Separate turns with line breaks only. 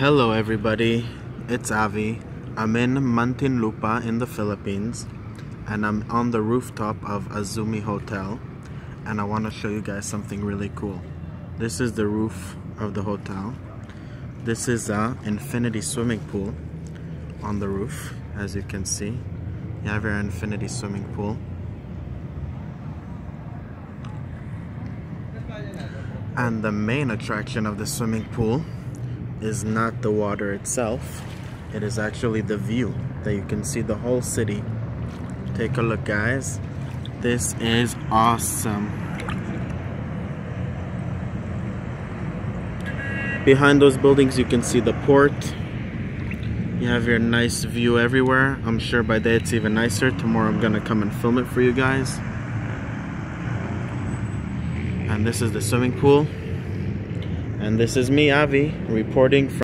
Hello everybody, it's Avi. I'm in Muntinlupa in the Philippines and I'm on the rooftop of Azumi Hotel and I want to show you guys something really cool. This is the roof of the hotel. This is a infinity swimming pool on the roof as you can see. You have your infinity swimming pool. And the main attraction of the swimming pool is not the water itself. It is actually the view that you can see the whole city. Take a look guys. This is awesome. Behind those buildings you can see the port. You have your nice view everywhere. I'm sure by day it's even nicer. Tomorrow I'm gonna come and film it for you guys. And this is the swimming pool. And this is me, Avi, reporting from